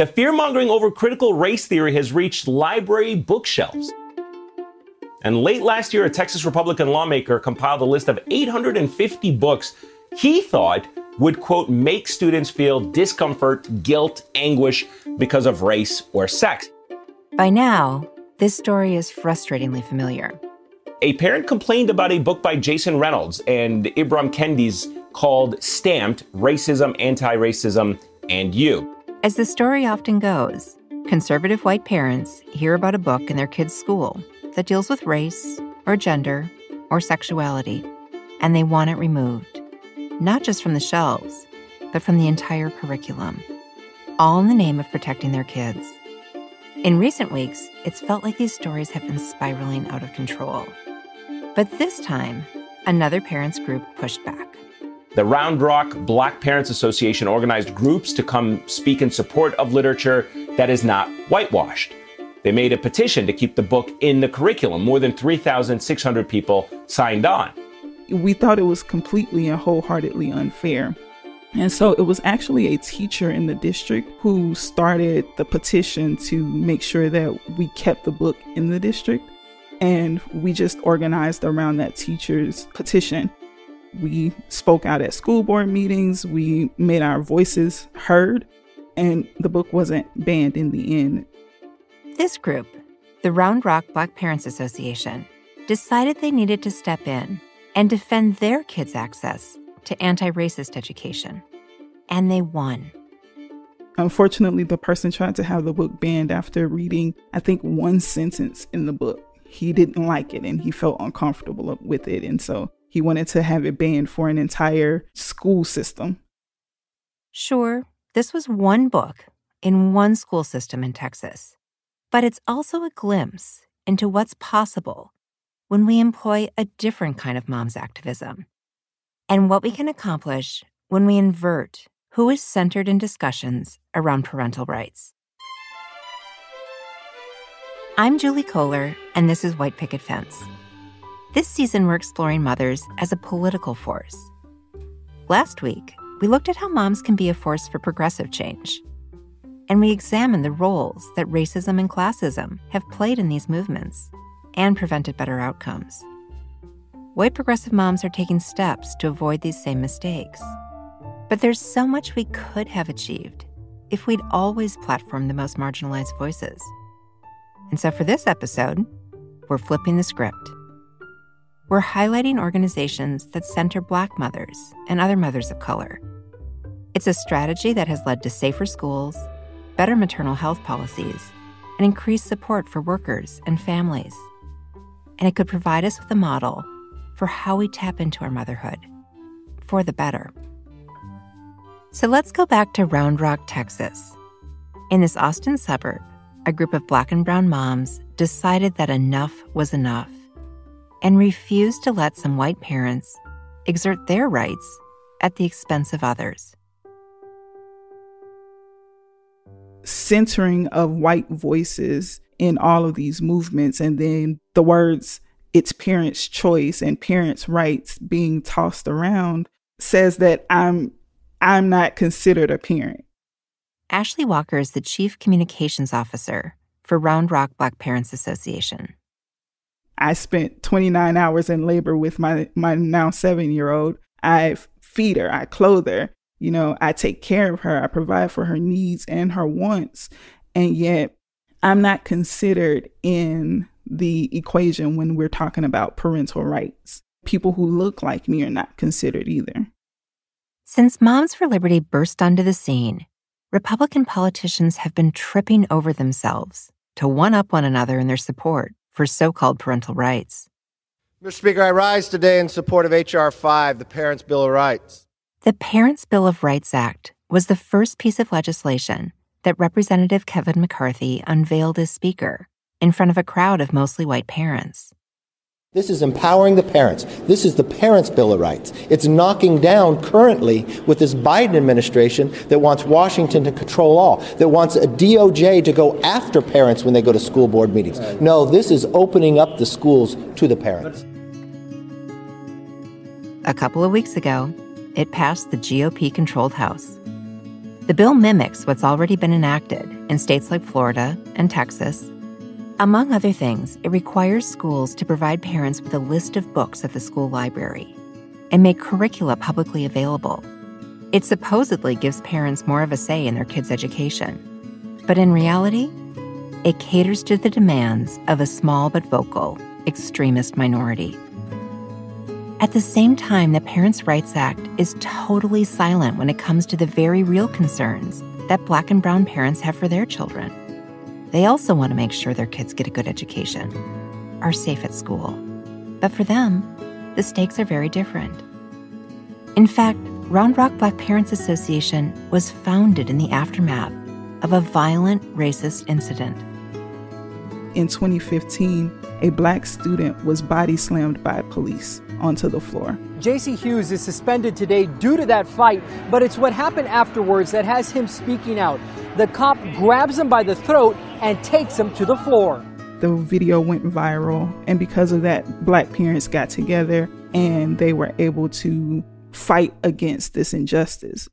The fear mongering over critical race theory has reached library bookshelves. And late last year, a Texas Republican lawmaker compiled a list of 850 books he thought would, quote, make students feel discomfort, guilt, anguish because of race or sex. By now, this story is frustratingly familiar. A parent complained about a book by Jason Reynolds and Ibram Kendi's called Stamped Racism, Anti Racism, and You. As the story often goes, conservative white parents hear about a book in their kids' school that deals with race or gender or sexuality, and they want it removed, not just from the shelves, but from the entire curriculum, all in the name of protecting their kids. In recent weeks, it's felt like these stories have been spiraling out of control. But this time, another parents group pushed back. The Round Rock Black Parents Association organized groups to come speak in support of literature that is not whitewashed. They made a petition to keep the book in the curriculum. More than 3,600 people signed on. We thought it was completely and wholeheartedly unfair. And so it was actually a teacher in the district who started the petition to make sure that we kept the book in the district. And we just organized around that teacher's petition. We spoke out at school board meetings, we made our voices heard, and the book wasn't banned in the end. This group, the Round Rock Black Parents Association, decided they needed to step in and defend their kids' access to anti racist education. And they won. Unfortunately, the person tried to have the book banned after reading, I think, one sentence in the book. He didn't like it and he felt uncomfortable with it. And so he wanted to have it banned for an entire school system. Sure, this was one book in one school system in Texas, but it's also a glimpse into what's possible when we employ a different kind of mom's activism and what we can accomplish when we invert who is centered in discussions around parental rights. I'm Julie Kohler, and this is White Picket Fence. This season, we're exploring mothers as a political force. Last week, we looked at how moms can be a force for progressive change. And we examined the roles that racism and classism have played in these movements and prevented better outcomes. White progressive moms are taking steps to avoid these same mistakes. But there's so much we could have achieved if we'd always platformed the most marginalized voices. And so for this episode, we're flipping the script we're highlighting organizations that center Black mothers and other mothers of color. It's a strategy that has led to safer schools, better maternal health policies, and increased support for workers and families. And it could provide us with a model for how we tap into our motherhood for the better. So let's go back to Round Rock, Texas. In this Austin suburb, a group of black and brown moms decided that enough was enough and refused to let some white parents exert their rights at the expense of others. Centering of white voices in all of these movements, and then the words, it's parents' choice and parents' rights being tossed around says that I'm I'm not considered a parent. Ashley Walker is the Chief Communications Officer for Round Rock Black Parents Association. I spent 29 hours in labor with my, my now seven year old. I feed her, I clothe her, you know, I take care of her, I provide for her needs and her wants. And yet I'm not considered in the equation when we're talking about parental rights. People who look like me are not considered either. Since Moms for Liberty burst onto the scene, Republican politicians have been tripping over themselves to one up one another in their support for so called parental rights. Mr. Speaker, I rise today in support of H.R. 5, the Parents' Bill of Rights. The Parents' Bill of Rights Act was the first piece of legislation that Representative Kevin McCarthy unveiled as Speaker in front of a crowd of mostly white parents. This is empowering the parents. This is the Parents' Bill of Rights. It's knocking down currently with this Biden administration that wants Washington to control all, that wants a DOJ to go after parents when they go to school board meetings. No, this is opening up the schools to the parents. A couple of weeks ago, it passed the GOP controlled House. The bill mimics what's already been enacted in states like Florida and Texas. Among other things, it requires schools to provide parents with a list of books at the school library and make curricula publicly available. It supposedly gives parents more of a say in their kids' education. But in reality, it caters to the demands of a small but vocal extremist minority. At the same time, the Parents' Rights Act is totally silent when it comes to the very real concerns that Black and Brown parents have for their children. They also want to make sure their kids get a good education, are safe at school. But for them, the stakes are very different. In fact, Round Rock Black Parents Association was founded in the aftermath of a violent racist incident. In 2015, a black student was body slammed by police onto the floor. JC Hughes is suspended today due to that fight, but it's what happened afterwards that has him speaking out. The cop grabs him by the throat and takes him to the floor. The video went viral, and because of that, black parents got together and they were able to fight against this injustice.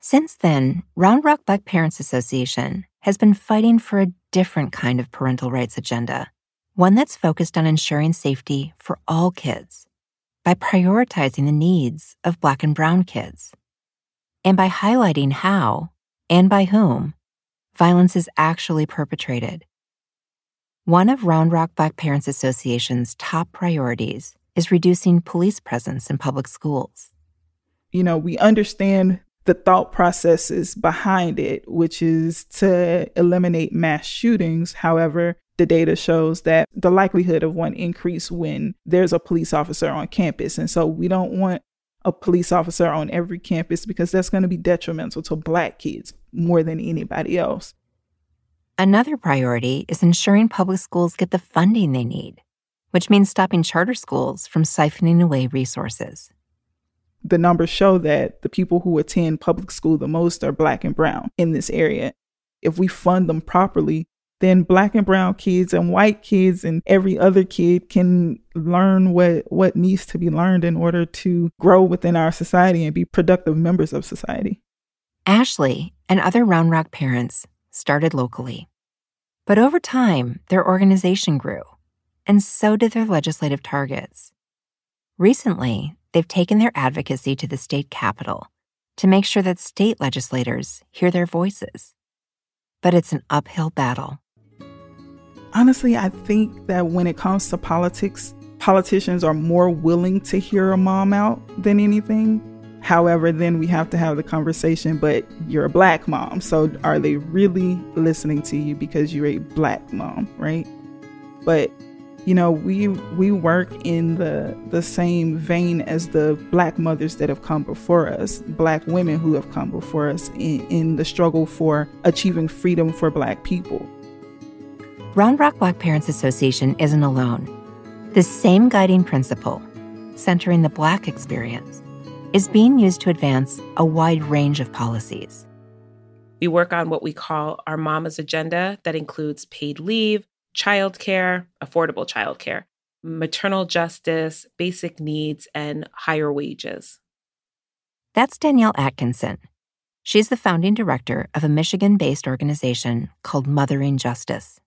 Since then, Round Rock Black Parents Association has been fighting for a different kind of parental rights agenda, one that's focused on ensuring safety for all kids by prioritizing the needs of Black and Brown kids, and by highlighting how and by whom violence is actually perpetrated. One of Round Rock Black Parents Association's top priorities is reducing police presence in public schools. You know, we understand the thought processes behind it, which is to eliminate mass shootings. However, the data shows that the likelihood of one increase when there's a police officer on campus. And so we don't want a police officer on every campus because that's going to be detrimental to Black kids more than anybody else. Another priority is ensuring public schools get the funding they need, which means stopping charter schools from siphoning away resources. The numbers show that the people who attend public school the most are Black and Brown in this area. If we fund them properly, then black and brown kids and white kids and every other kid can learn what what needs to be learned in order to grow within our society and be productive members of society. Ashley and other Round Rock parents started locally. But over time, their organization grew, and so did their legislative targets. Recently, they've taken their advocacy to the state capitol to make sure that state legislators hear their voices. But it's an uphill battle honestly, I think that when it comes to politics, politicians are more willing to hear a mom out than anything. However, then we have to have the conversation, but you're a black mom. So are they really listening to you because you're a black mom, right? But you know, we we work in the the same vein as the black mothers that have come before us, black women who have come before us in, in the struggle for achieving freedom for black people. Round Rock Black Parents Association isn't alone. The same guiding principle, centering the Black experience, is being used to advance a wide range of policies. We work on what we call our Mama's Agenda that includes paid leave, childcare, affordable childcare, maternal justice, basic needs, and higher wages. That's Danielle Atkinson. She's the founding director of a Michigan based organization called Mothering Justice.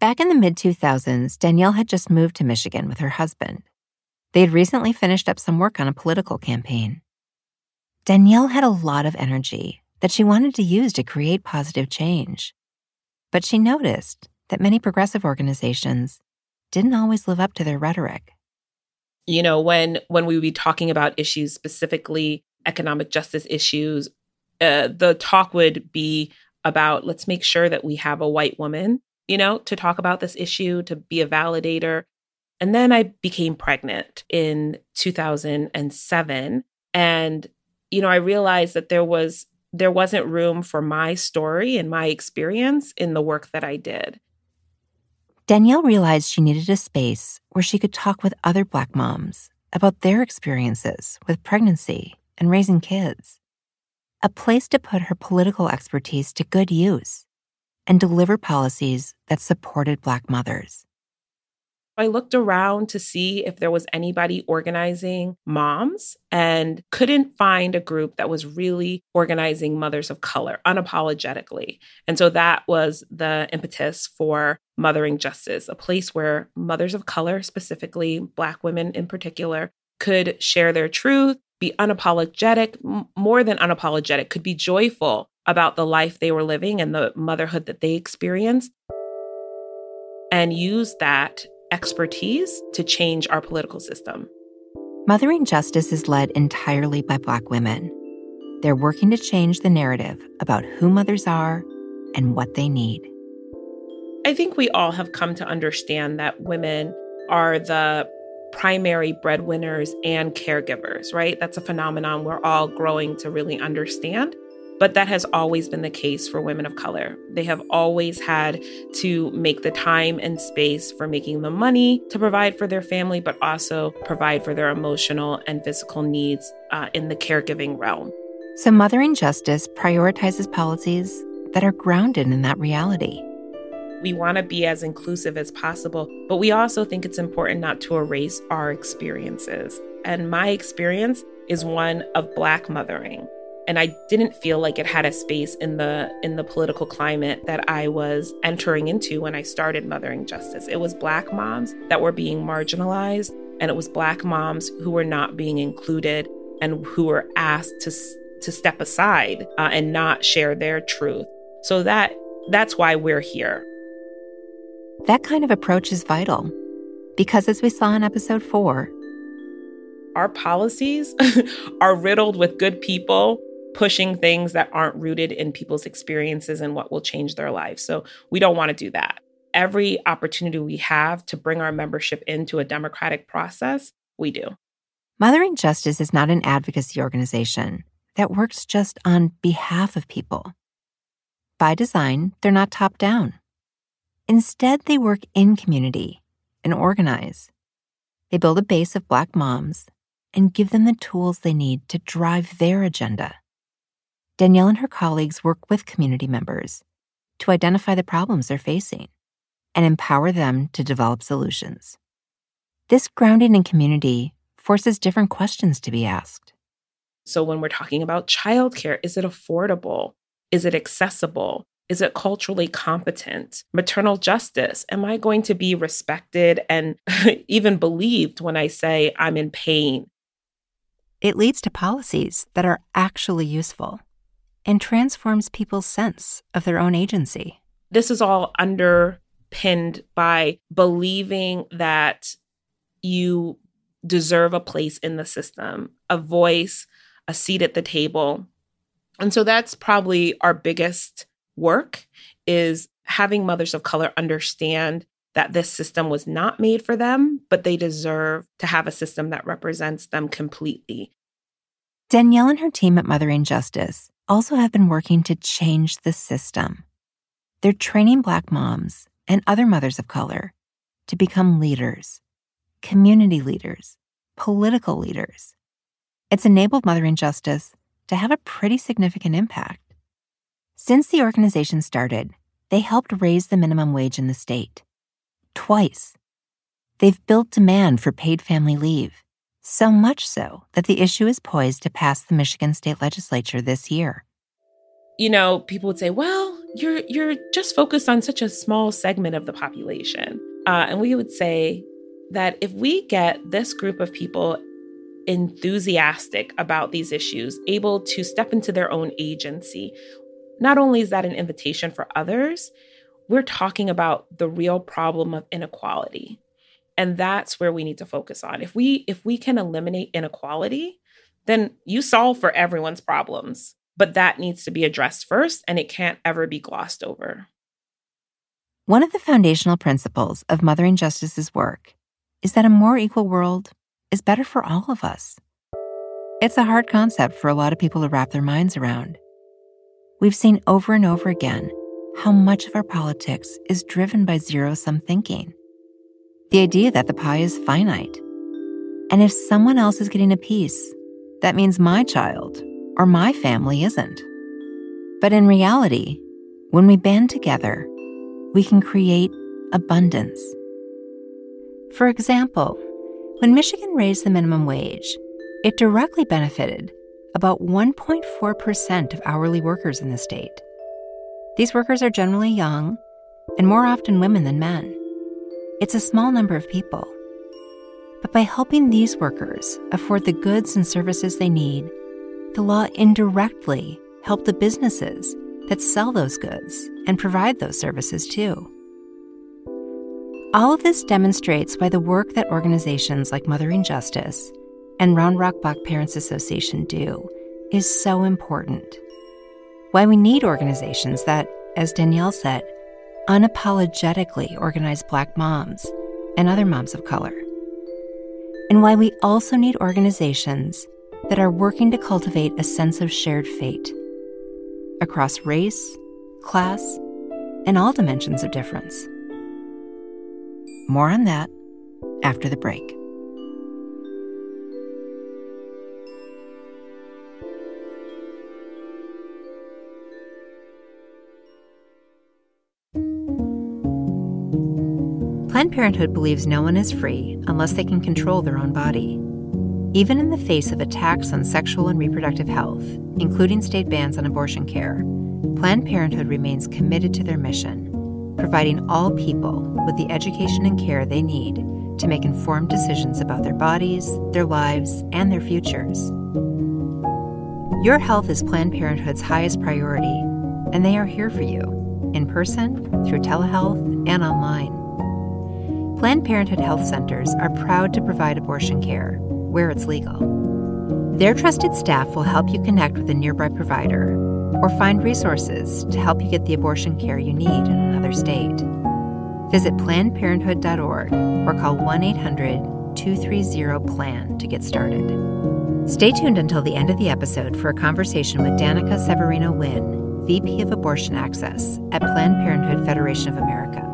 Back in the mid 2000s, Danielle had just moved to Michigan with her husband. They had recently finished up some work on a political campaign. Danielle had a lot of energy that she wanted to use to create positive change. But she noticed that many progressive organizations didn't always live up to their rhetoric. You know, when when we would be talking about issues specifically economic justice issues, uh, the talk would be about let's make sure that we have a white woman you know, to talk about this issue, to be a validator. And then I became pregnant in 2007 and you know, I realized that there was there wasn't room for my story and my experience in the work that I did. Danielle realized she needed a space where she could talk with other Black moms about their experiences with pregnancy and raising kids. A place to put her political expertise to good use and deliver policies that supported Black mothers. I looked around to see if there was anybody organizing moms and couldn't find a group that was really organizing mothers of color unapologetically. And so that was the impetus for Mothering Justice, a place where mothers of color, specifically Black women in particular, could share their truth, be unapologetic, m- more than unapologetic, could be joyful about the life they were living and the motherhood that they experienced, and use that expertise to change our political system. Mothering Justice is led entirely by Black women. They're working to change the narrative about who mothers are and what they need. I think we all have come to understand that women are the primary breadwinners and caregivers, right? That's a phenomenon we're all growing to really understand. But that has always been the case for women of color. They have always had to make the time and space for making the money to provide for their family, but also provide for their emotional and physical needs uh, in the caregiving realm. So, Mothering Justice prioritizes policies that are grounded in that reality. We want to be as inclusive as possible, but we also think it's important not to erase our experiences. And my experience is one of Black mothering and I didn't feel like it had a space in the in the political climate that I was entering into when I started Mothering Justice. It was black moms that were being marginalized and it was black moms who were not being included and who were asked to to step aside uh, and not share their truth. So that that's why we're here. That kind of approach is vital because as we saw in episode 4, our policies are riddled with good people pushing things that aren't rooted in people's experiences and what will change their lives. So we don't want to do that. Every opportunity we have to bring our membership into a democratic process, we do. Mothering Justice is not an advocacy organization that works just on behalf of people. By design, they're not top down. Instead, they work in community and organize. They build a base of Black moms and give them the tools they need to drive their agenda. Danielle and her colleagues work with community members to identify the problems they're facing and empower them to develop solutions. This grounding in community forces different questions to be asked. So, when we're talking about childcare, is it affordable? Is it accessible? Is it culturally competent? Maternal justice, am I going to be respected and even believed when I say I'm in pain? It leads to policies that are actually useful and transforms people's sense of their own agency. This is all underpinned by believing that you deserve a place in the system, a voice, a seat at the table. And so that's probably our biggest work is having mothers of color understand that this system was not made for them, but they deserve to have a system that represents them completely. Danielle and her team at Mothering Justice also have been working to change the system. They're training Black moms and other mothers of color to become leaders, community leaders, political leaders. It's enabled Mothering Justice to have a pretty significant impact. Since the organization started, they helped raise the minimum wage in the state. Twice. They've built demand for paid family leave so much so that the issue is poised to pass the Michigan state legislature this year. You know, people would say, "Well, you're you're just focused on such a small segment of the population," uh, and we would say that if we get this group of people enthusiastic about these issues, able to step into their own agency, not only is that an invitation for others, we're talking about the real problem of inequality and that's where we need to focus on. If we if we can eliminate inequality then you solve for everyone's problems but that needs to be addressed first and it can't ever be glossed over. One of the foundational principles of mothering justice's work is that a more equal world is better for all of us. It's a hard concept for a lot of people to wrap their minds around. We've seen over and over again how much of our politics is driven by zero sum thinking the idea that the pie is finite. And if someone else is getting a piece, that means my child or my family isn't. But in reality, when we band together, we can create abundance. For example, when Michigan raised the minimum wage, it directly benefited about 1.4% of hourly workers in the state. These workers are generally young and more often women than men. It's a small number of people. But by helping these workers afford the goods and services they need, the law indirectly helped the businesses that sell those goods and provide those services too. All of this demonstrates why the work that organizations like Mothering Justice and Round Rock Black Parents Association do is so important. Why we need organizations that, as Danielle said, unapologetically organize Black moms and other moms of color. And why we also need organizations that are working to cultivate a sense of shared fate across race, class, and all dimensions of difference. More on that after the break. Planned Parenthood believes no one is free unless they can control their own body. Even in the face of attacks on sexual and reproductive health, including state bans on abortion care, Planned Parenthood remains committed to their mission, providing all people with the education and care they need to make informed decisions about their bodies, their lives, and their futures. Your health is Planned Parenthood's highest priority, and they are here for you in person, through telehealth, and online. Planned Parenthood Health Centers are proud to provide abortion care where it's legal. Their trusted staff will help you connect with a nearby provider or find resources to help you get the abortion care you need in another state. Visit PlannedParenthood.org or call 1 800 230 PLAN to get started. Stay tuned until the end of the episode for a conversation with Danika Severino Wynn, VP of Abortion Access at Planned Parenthood Federation of America.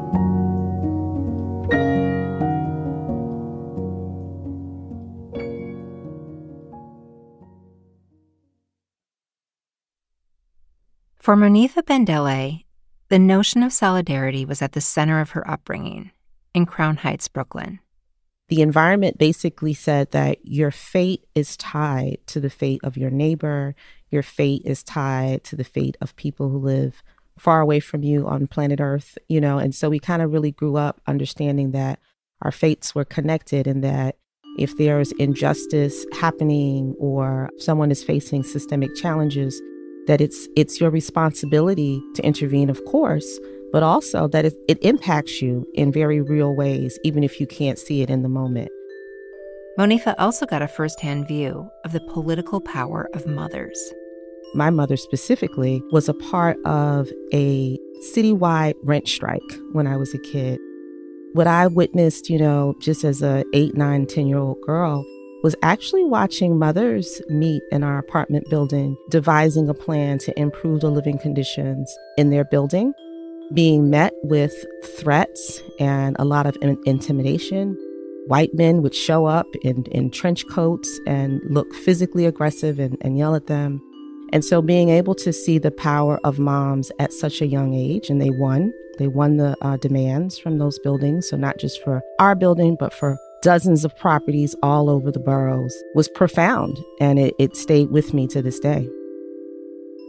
For Monifa Bandele, the notion of solidarity was at the center of her upbringing in Crown Heights, Brooklyn. The environment basically said that your fate is tied to the fate of your neighbor, your fate is tied to the fate of people who live far away from you on planet Earth, you know, and so we kind of really grew up understanding that our fates were connected and that if there's injustice happening or someone is facing systemic challenges, that it's it's your responsibility to intervene, of course, but also that it, it impacts you in very real ways, even if you can't see it in the moment. Monifa also got a firsthand view of the political power of mothers. My mother specifically was a part of a citywide rent strike when I was a kid. What I witnessed, you know, just as a 8, 9, 10 year old girl was actually watching mothers meet in our apartment building, devising a plan to improve the living conditions in their building, being met with threats and a lot of in- intimidation. White men would show up in, in trench coats and look physically aggressive and, and yell at them. And so being able to see the power of moms at such a young age, and they won. They won the uh, demands from those buildings. So, not just for our building, but for dozens of properties all over the boroughs was profound, and it, it stayed with me to this day.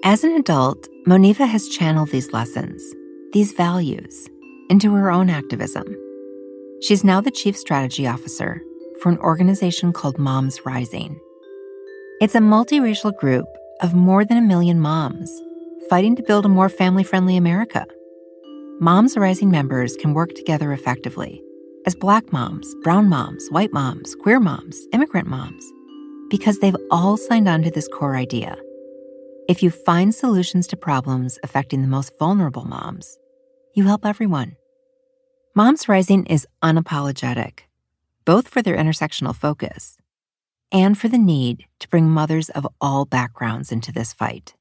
As an adult, Monifa has channeled these lessons, these values, into her own activism. She's now the chief strategy officer for an organization called Moms Rising. It's a multiracial group of more than a million moms fighting to build a more family friendly America. Moms Rising members can work together effectively as black moms, brown moms, white moms, queer moms, immigrant moms, because they've all signed on to this core idea. If you find solutions to problems affecting the most vulnerable moms, you help everyone. Moms Rising is unapologetic, both for their intersectional focus and for the need to bring mothers of all backgrounds into this fight.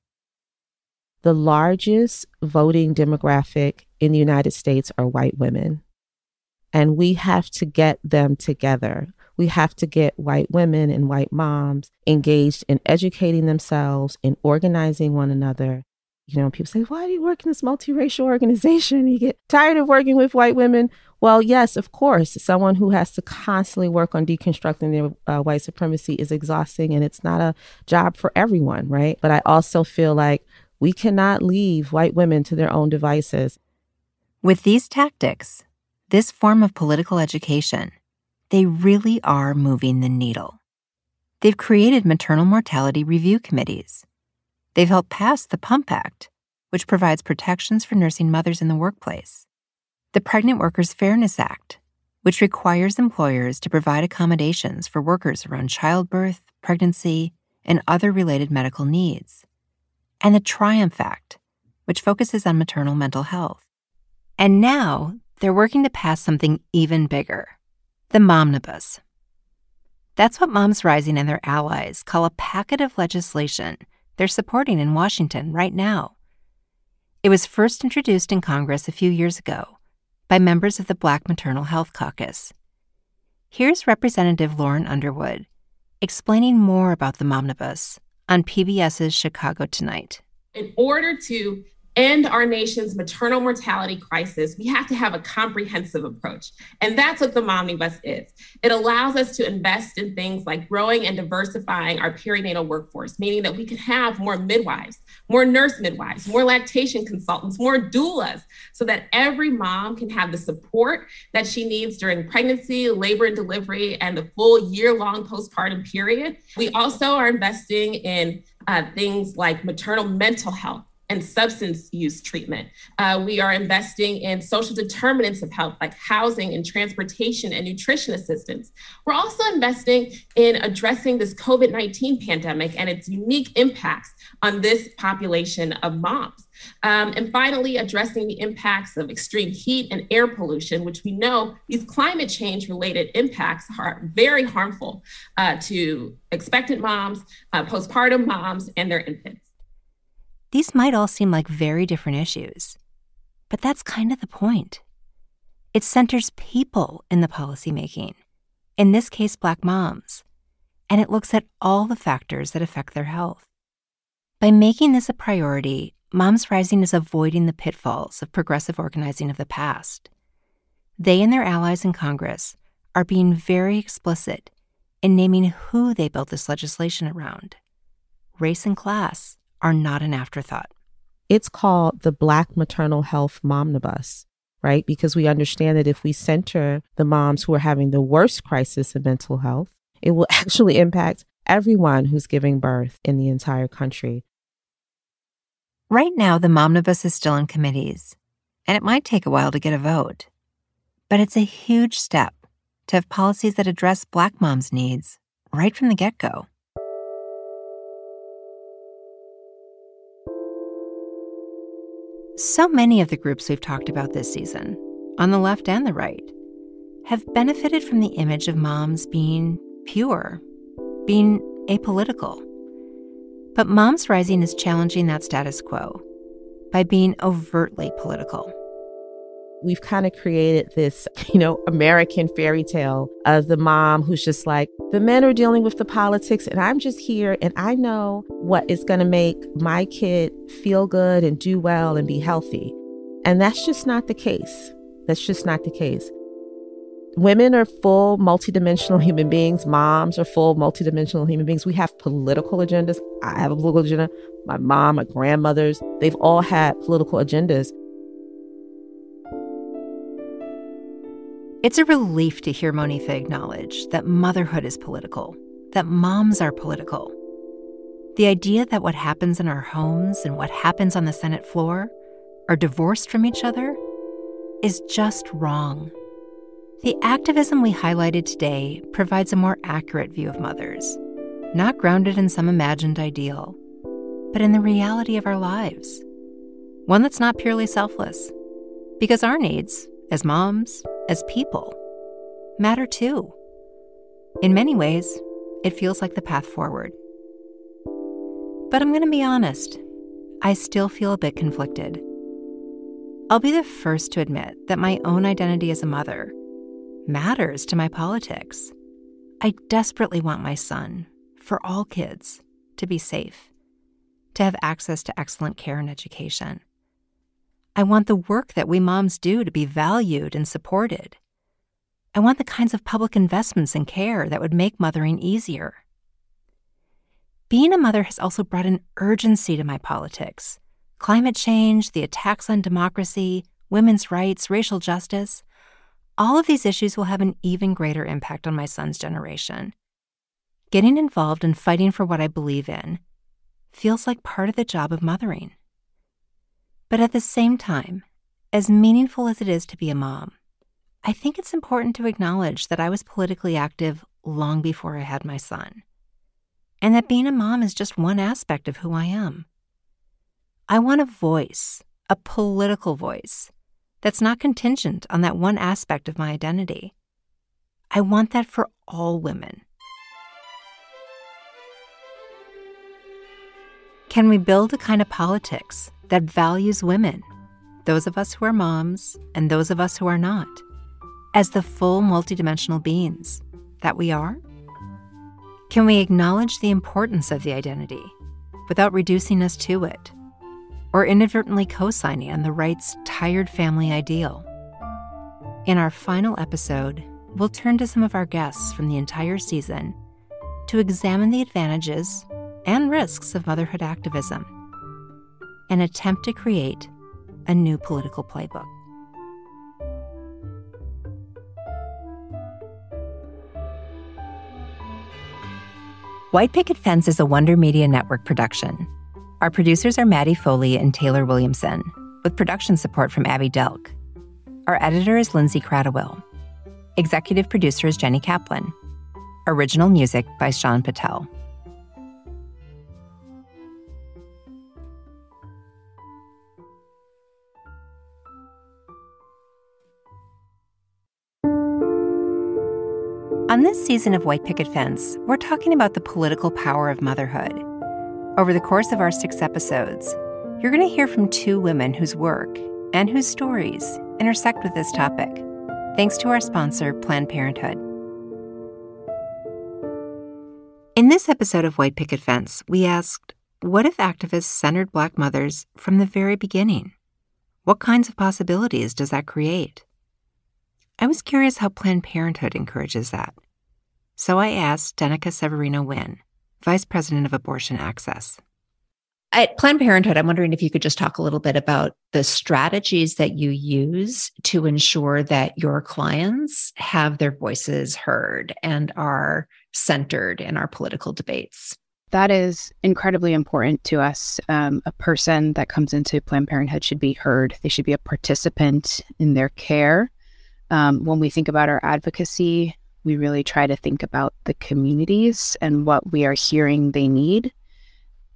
The largest voting demographic in the United States are white women. And we have to get them together. We have to get white women and white moms engaged in educating themselves, in organizing one another, You know, people say, why do you work in this multiracial organization? You get tired of working with white women. Well, yes, of course. Someone who has to constantly work on deconstructing their uh, white supremacy is exhausting and it's not a job for everyone, right? But I also feel like we cannot leave white women to their own devices. With these tactics, this form of political education, they really are moving the needle. They've created maternal mortality review committees They've helped pass the PUMP Act, which provides protections for nursing mothers in the workplace, the Pregnant Workers Fairness Act, which requires employers to provide accommodations for workers around childbirth, pregnancy, and other related medical needs, and the Triumph Act, which focuses on maternal mental health. And now they're working to pass something even bigger the Momnibus. That's what Moms Rising and their allies call a packet of legislation they're supporting in Washington right now. It was first introduced in Congress a few years ago by members of the Black Maternal Health Caucus. Here's Representative Lauren Underwood explaining more about the Momnibus on PBS's Chicago Tonight. In order to end our nation's maternal mortality crisis, we have to have a comprehensive approach. And that's what the Momnibus is. It allows us to invest in things like growing and diversifying our perinatal workforce, meaning that we can have more midwives, more nurse midwives, more lactation consultants, more doulas, so that every mom can have the support that she needs during pregnancy, labor and delivery, and the full year long postpartum period. We also are investing in uh, things like maternal mental health and substance use treatment. Uh, we are investing in social determinants of health, like housing and transportation and nutrition assistance. We're also investing in addressing this COVID 19 pandemic and its unique impacts on this population of moms. Um, and finally, addressing the impacts of extreme heat and air pollution, which we know these climate change related impacts are very harmful uh, to expectant moms, uh, postpartum moms, and their infants. These might all seem like very different issues, but that's kind of the point. It centers people in the policymaking, in this case, Black moms, and it looks at all the factors that affect their health. By making this a priority, Moms Rising is avoiding the pitfalls of progressive organizing of the past. They and their allies in Congress are being very explicit in naming who they built this legislation around race and class, are not an afterthought. It's called the Black Maternal Health Momnibus, right? Because we understand that if we center the moms who are having the worst crisis of mental health, it will actually impact everyone who's giving birth in the entire country. Right now, the Momnibus is still in committees, and it might take a while to get a vote. But it's a huge step to have policies that address Black moms' needs right from the get go. So many of the groups we've talked about this season, on the left and the right, have benefited from the image of moms being pure, being apolitical. But Moms Rising is challenging that status quo by being overtly political we've kind of created this, you know, American fairy tale of the mom who's just like, the men are dealing with the politics, and I'm just here, and I know what is going to make my kid feel good and do well and be healthy. And that's just not the case. That's just not the case. Women are full multidimensional human beings. Moms are full multidimensional human beings. We have political agendas. I have a political agenda. My mom, my grandmothers, they've all had political agendas. It's a relief to hear Monifa acknowledge that motherhood is political, that moms are political. The idea that what happens in our homes and what happens on the Senate floor are divorced from each other is just wrong. The activism we highlighted today provides a more accurate view of mothers, not grounded in some imagined ideal, but in the reality of our lives. One that's not purely selfless, because our needs, as moms, as people, matter too. In many ways, it feels like the path forward. But I'm going to be honest, I still feel a bit conflicted. I'll be the first to admit that my own identity as a mother matters to my politics. I desperately want my son, for all kids, to be safe. to have access to excellent care and education. I want the work that we moms do to be valued and supported. I want the kinds of public investments in care that would make mothering easier. Being a mother has also brought an urgency to my politics. Climate change, the attacks on democracy, women's rights, racial justice all of these issues will have an even greater impact on my son's generation. Getting involved and fighting for what I believe in feels like part of the job of mothering. But at the same time, as meaningful as it is to be a mom, I think it's important to acknowledge that I was politically active long before I had my son, and that being a mom is just one aspect of who I am. I want a voice, a political voice, that's not contingent on that one aspect of my identity. I want that for all women. Can we build a kind of politics that values women, those of us who are moms and those of us who are not, as the full multidimensional beings that we are? Can we acknowledge the importance of the identity without reducing us to it, or inadvertently co signing on the right's tired family ideal? In our final episode, we'll turn to some of our guests from the entire season to examine the advantages and risks of motherhood activism, an attempt to create a new political playbook. White Picket Fence is a Wonder Media Network production. Our producers are Maddie Foley and Taylor Williamson, with production support from Abby Delk. Our editor is Lindsay Kratochwill. Executive producer is Jenny Kaplan. Original music by Sean Patel. On this season of White Picket Fence, we're talking about the political power of motherhood. Over the course of our six episodes, you're going to hear from two women whose work and whose stories intersect with this topic, thanks to our sponsor, Planned Parenthood. In this episode of White Picket Fence, we asked what if activists centered Black mothers from the very beginning? What kinds of possibilities does that create? I was curious how Planned Parenthood encourages that. So I asked Danika Severino Wynn, Vice President of Abortion Access. At Planned Parenthood, I'm wondering if you could just talk a little bit about the strategies that you use to ensure that your clients have their voices heard and are centered in our political debates. That is incredibly important to us. Um, a person that comes into Planned Parenthood should be heard. They should be a participant in their care. Um, when we think about our advocacy, we really try to think about the communities and what we are hearing they need.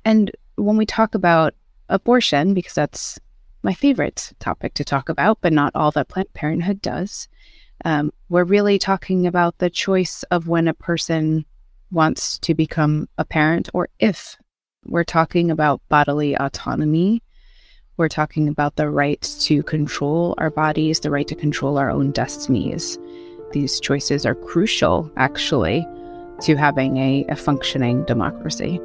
And when we talk about abortion, because that's my favorite topic to talk about, but not all that Planned Parenthood does, um, we're really talking about the choice of when a person wants to become a parent or if. We're talking about bodily autonomy. We're talking about the right to control our bodies, the right to control our own destinies these choices are crucial, actually, to having a, a functioning democracy.